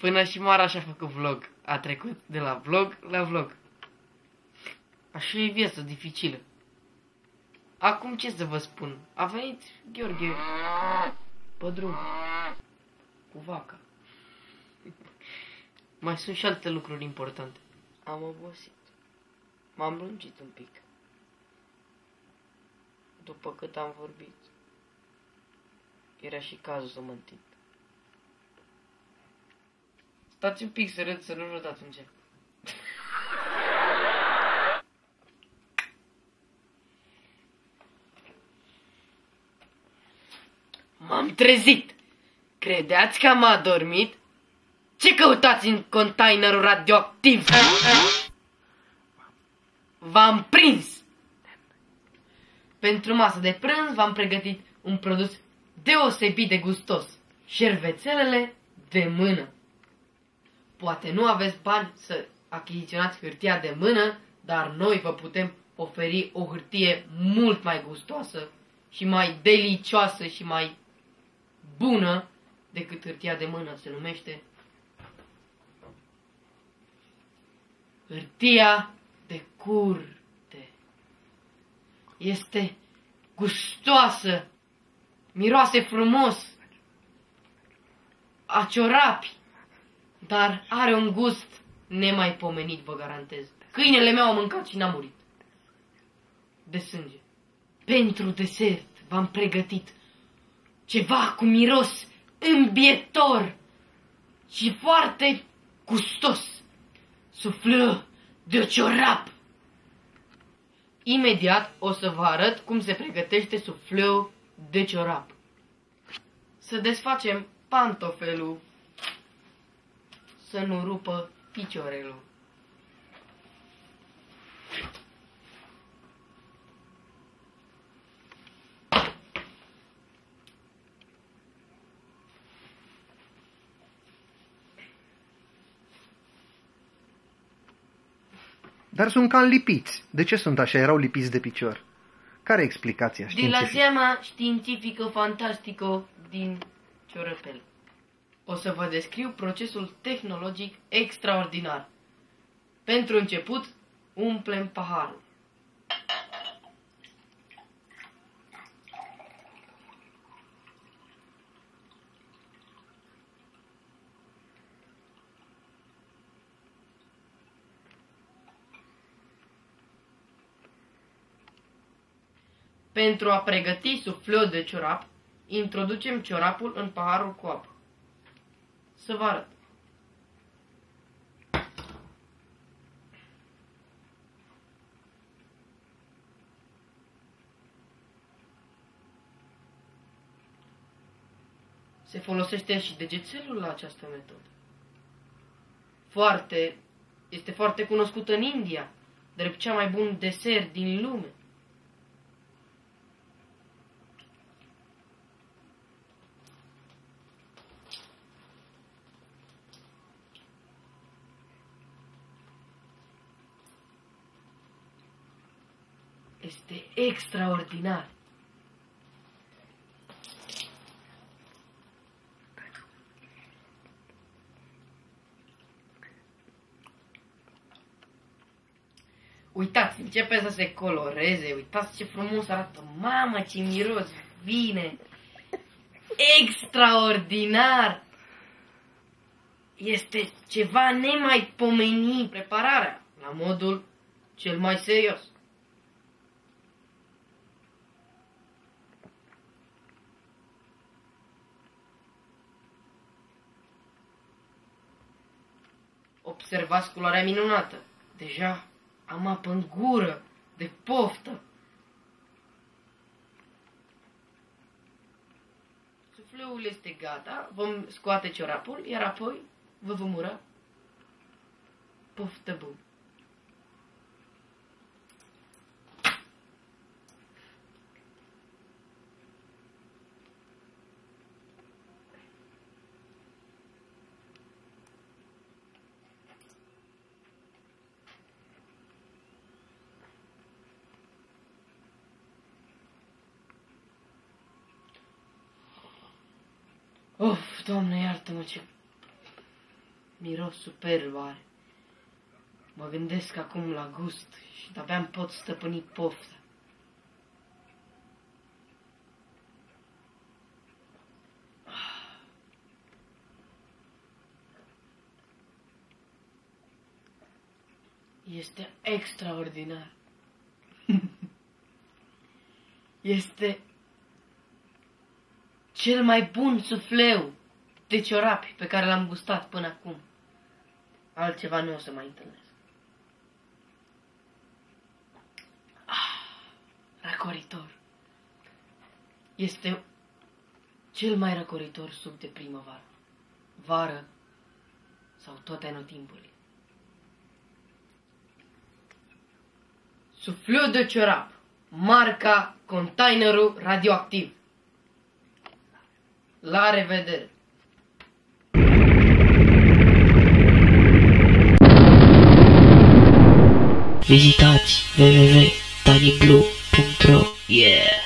Până și Mara și-a făcut vlog. A trecut de la vlog la vlog. Așa e viața dificilă. Acum ce să vă spun? A venit Gheorghe pe drum cu vaca. Mai sunt și alte lucruri importante. Am obosit. M-am lungit un pic. După cât am vorbit, era și cazul să mă întind. Stați un pic să râd, să nu râd atunci. M-am trezit! Credeați că am adormit? Ce căutați în containerul radioactiv? V-am prins! Pentru masă de prânz v-am pregătit un produs deosebit de gustos. Șervețelele de mână. Poate nu aveți bani să achiziționați hârtia de mână, dar noi vă putem oferi o hârtie mult mai gustoasă și mai delicioasă și mai bună decât hârtia de mână se numește. Hârtia de curte. Este gustoasă, miroase frumos, a ciorapi, dar are un gust nemaipomenit, vă garantez. Câinele meu a mâncat și n-a murit. De sânge. Pentru desert v-am pregătit ceva cu miros îmbietor și foarte gustos. Suflă de ciorap. Imediat o să vă arăt cum se pregătește sufleu de ciorap. Să desfacem pantofelul să nu rupă piciorelul. Dar sunt cam lipiți. De ce sunt așa? Erau lipiți de picior. Care e explicația De la seama științifică fantastică din ciorăpel. O să vă descriu procesul tehnologic extraordinar. Pentru început, umplem paharul. Pentru a pregăti sufleu de ciorap, introducem ciorapul în paharul cu apă. Să vă arăt. Se folosește și degețelul la această metodă. Foarte, este foarte cunoscută în India, drept cea mai bun desert din lume. Este extraordinar. Uitați, începe să se coloreze, uitați ce frumos arată, mamă ce miros vine, extraordinar, este ceva nemaipomenit prepararea, la modul cel mai serios. Observați culoarea minunată. Deja am apă în gură de poftă. Sufleul este gata, vom scoate ciorapul, iar apoi vă vom ura poftă bună. Of, Doamne, iartă-mă ce... Miros superb are. Mă gândesc acum la gust și de-abia îmi pot stăpâni pofta. Este extraordinar. Este cel mai bun sufleu de ciorapi pe care l-am gustat până acum. Altceva nu o să mai întâlnesc. Ah, răcoritor. Este cel mai răcoritor sub de primăvară, vară sau tot anotimpul. Sufleu de ciorap, marca containerul radioactiv. La revedere! Vizitați www.taniblue.ro Yeah!